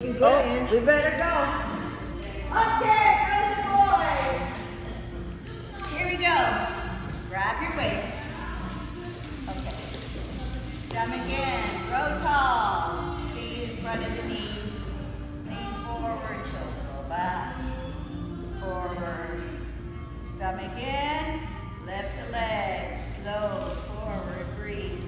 Oh, we better go. Okay, girls and boys. Here we go. Grab your weights. Okay. Stomach in. Row tall. Feet in front of the knees. Lean forward. Shoulders go back. Forward. Stomach in. Lift the legs. Slow. Forward. Breathe.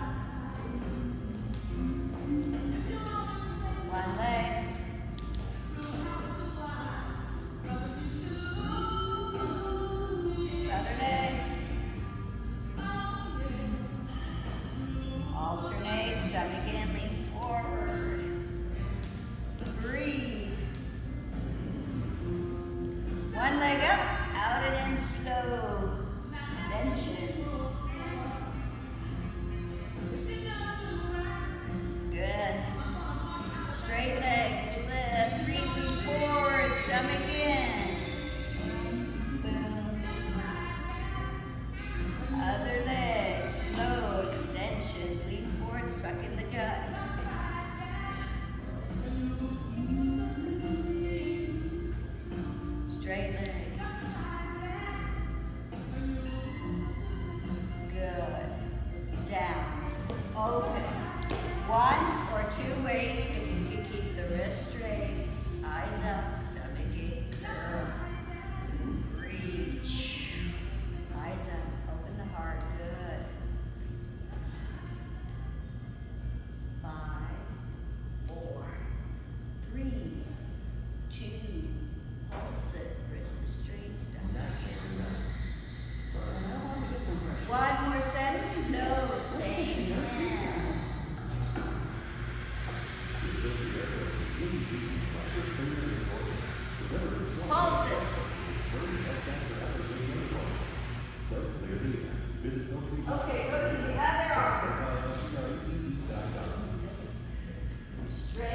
two weights if you can keep the wrist straight, eyes up, Step.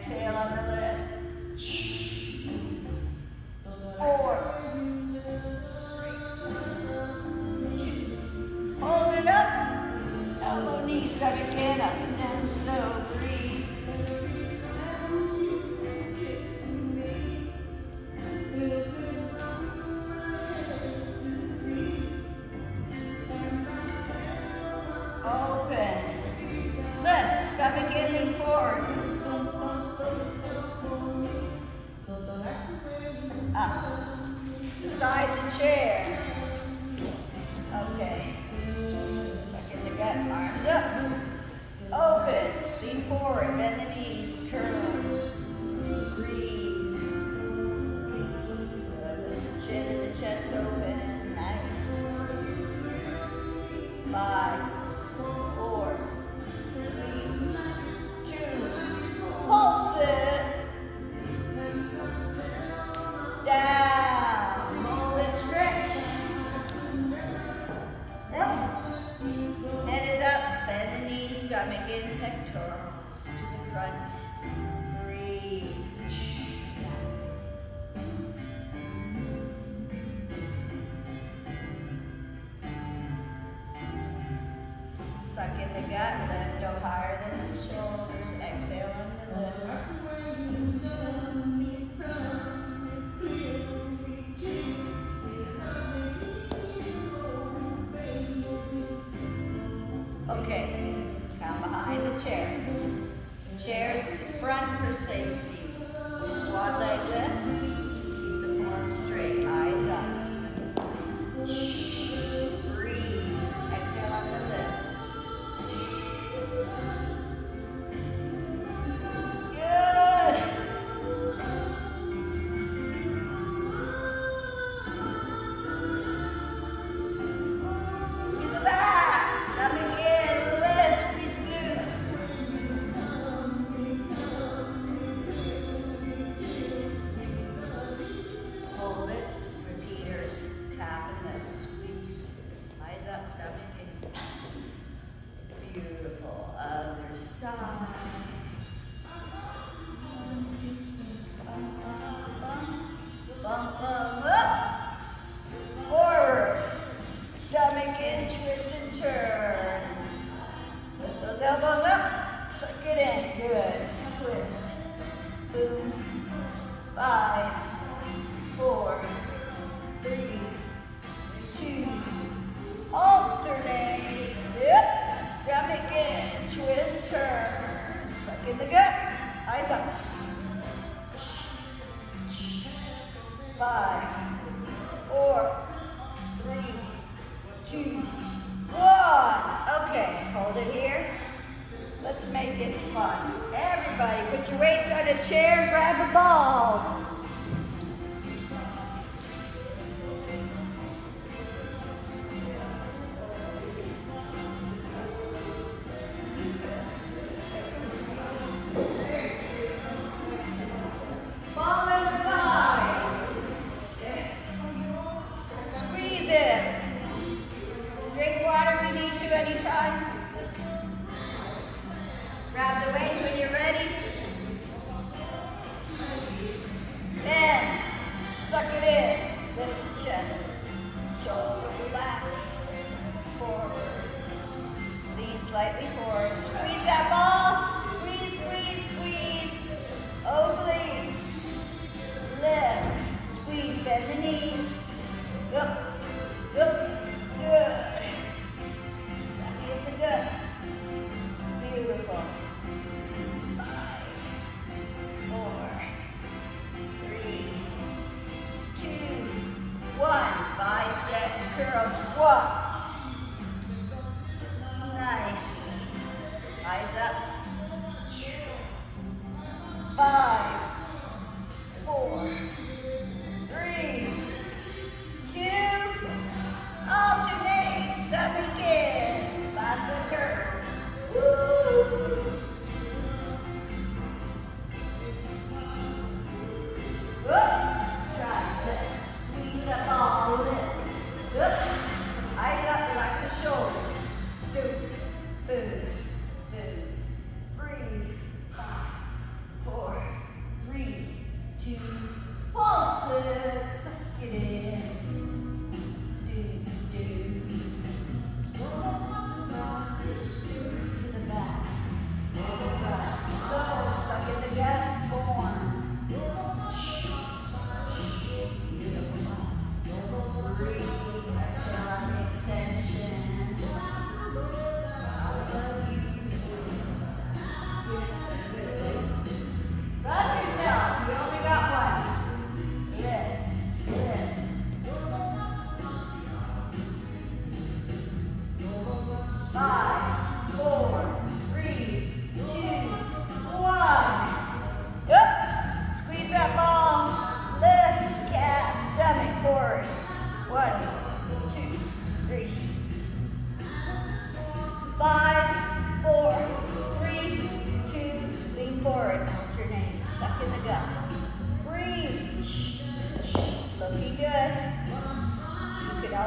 Exhale on the lift. Four. Three, two. Hold it up. Elbow, knees, stomach, again. up and down slow. for amenities, currently five, four, three, two, one. Okay, hold it here. Let's make it fun. Everybody, put your weights on a chair grab a ball.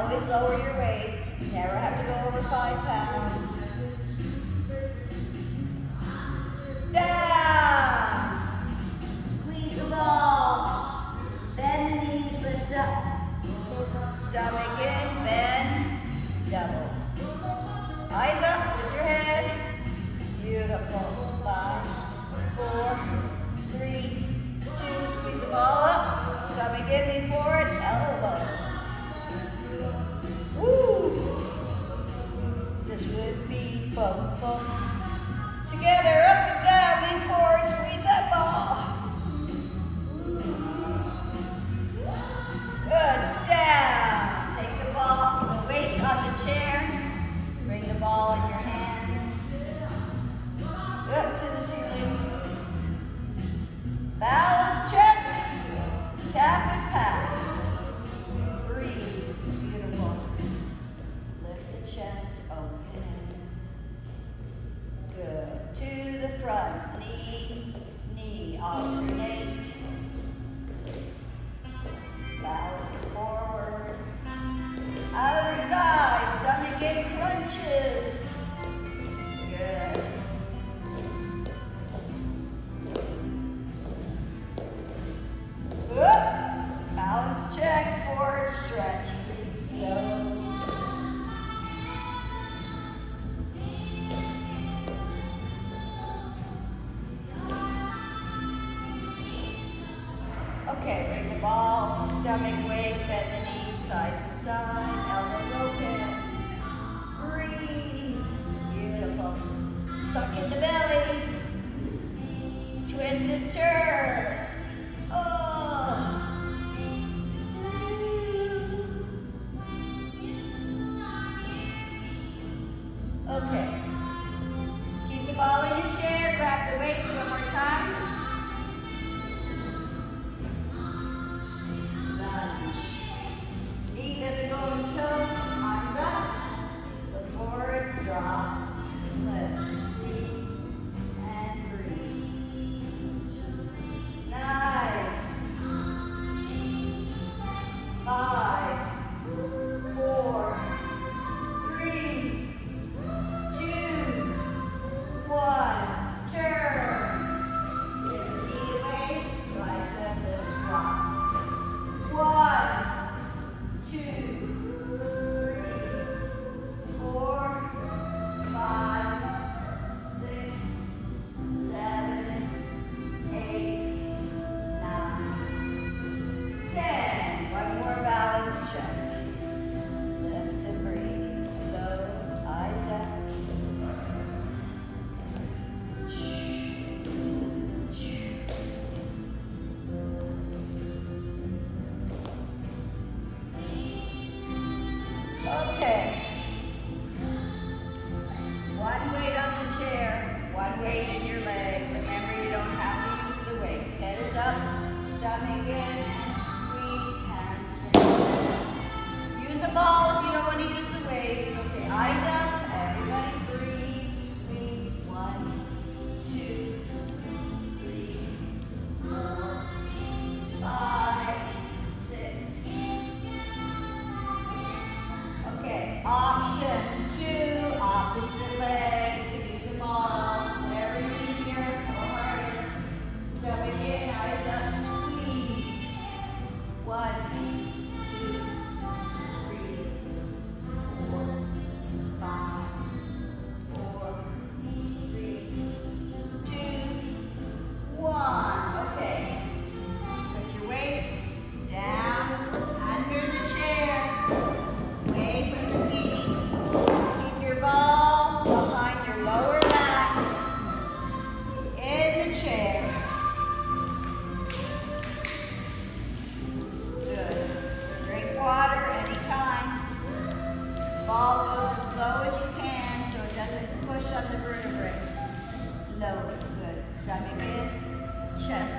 Always lower your weights. Never have to go over five pounds. Okay, bring the ball, stomach, waist, bend the knees side to side, elbows open. Breathe. Beautiful. Suck in the belly. Twist and turn.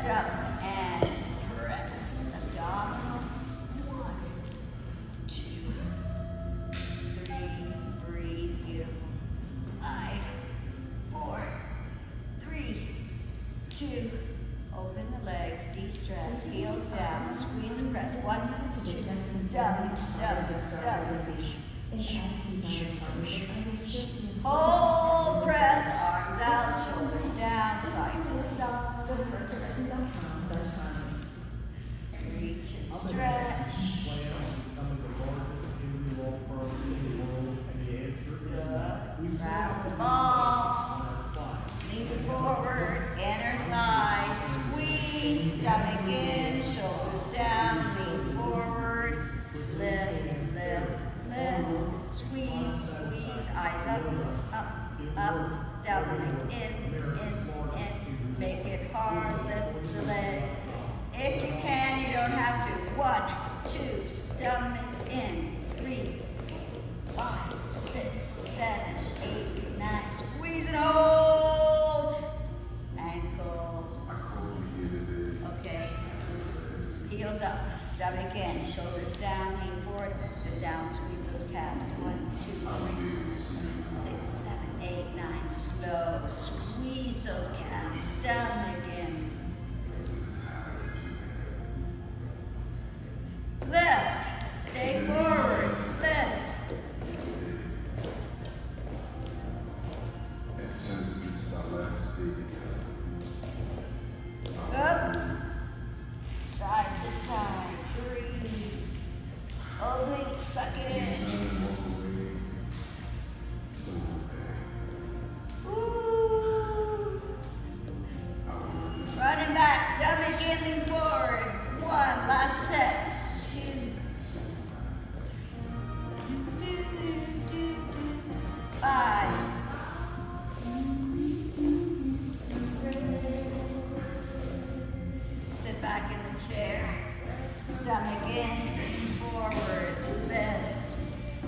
up. Stomach in, shoulders down, lean forward, lift, lift, lift. Squeeze, squeeze, eyes up, up, up, stomach in, in, in the chair. Stomach in, forward, bend,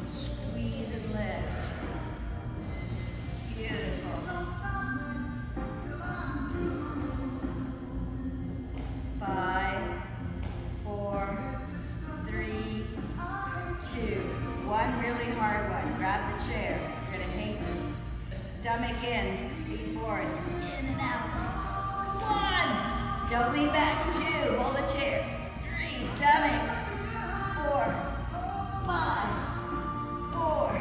Squeeze and lift. Beautiful. Five, four, three, two. One really hard one. Grab the chair. You're gonna hate this. Stomach in, lean forward, in and out. One. Don't lean back Two. Hold the chair. Three. Seven. Four. Five. Four.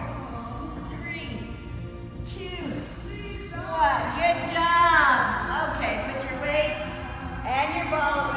Three. Two. One. Good job. Okay, put your weights and your ball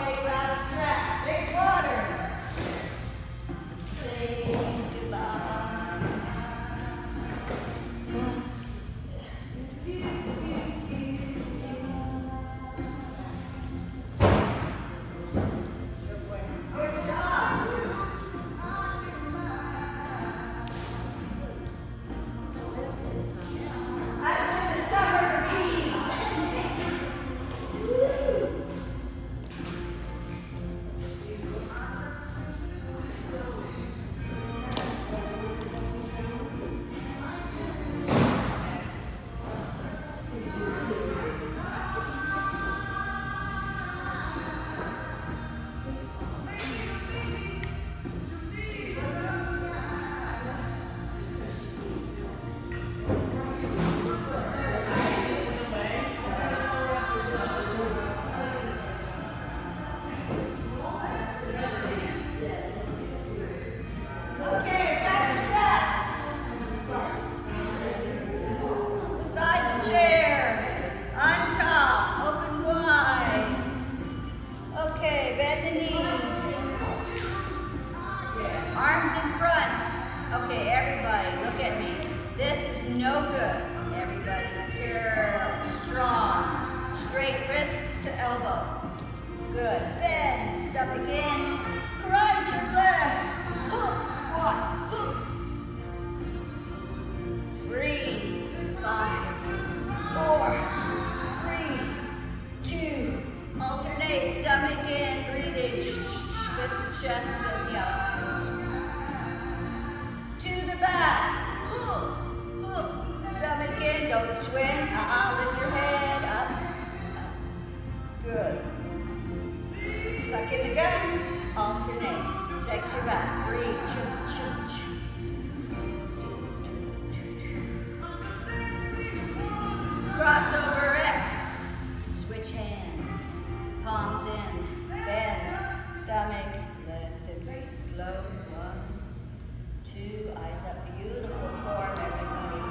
Two, eyes up, beautiful form, everybody.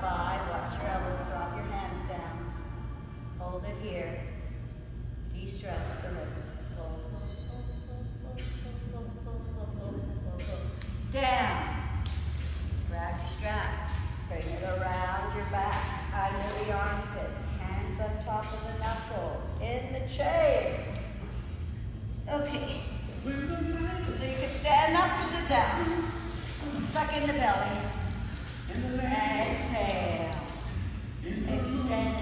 Five, watch your elbows, drop your hands down. Hold it here. De-stress the wrists. Down. Grab your strap. Bring it around your back, under the armpits. Hands on top of the knuckles. In the chair. Okay. So you can stand up or sit down. Suck in the belly. Exhale. Extend.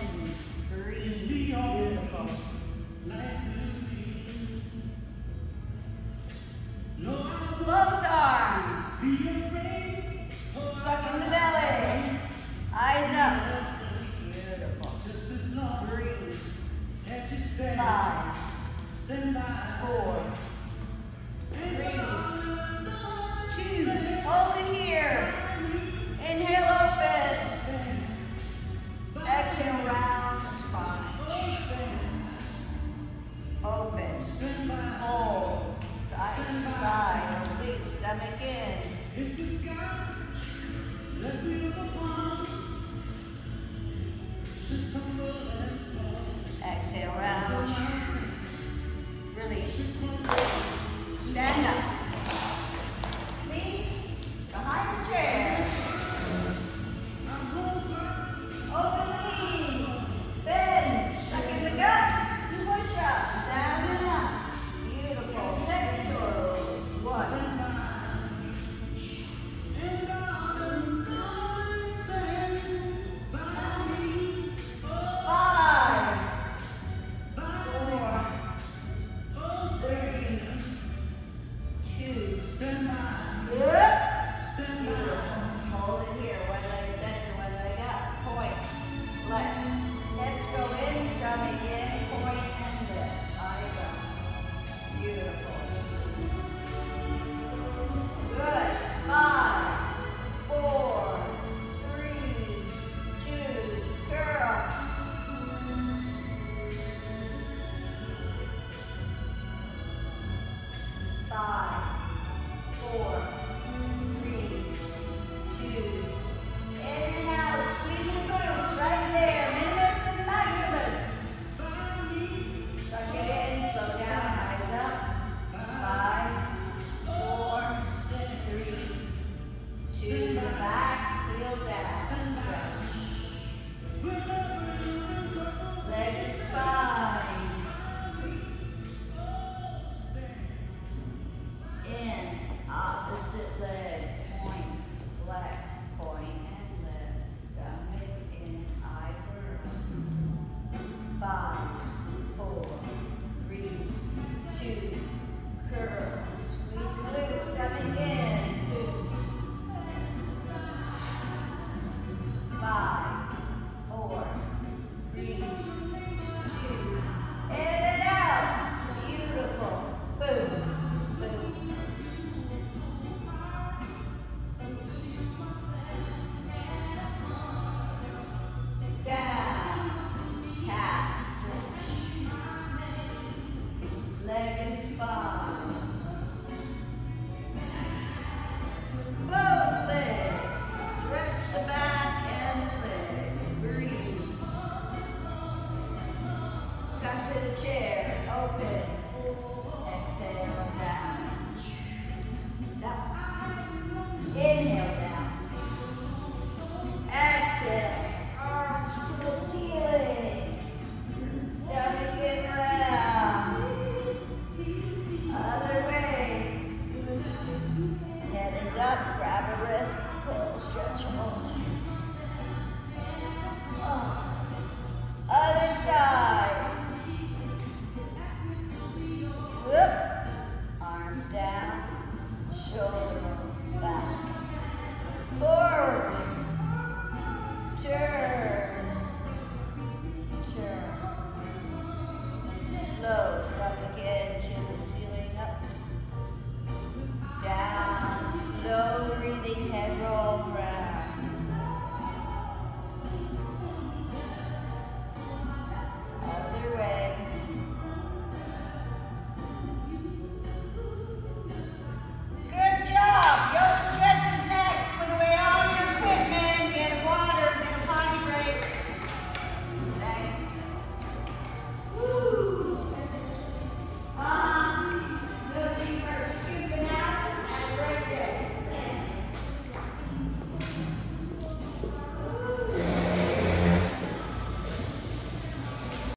Breathe. Beautiful. Open. Exhale.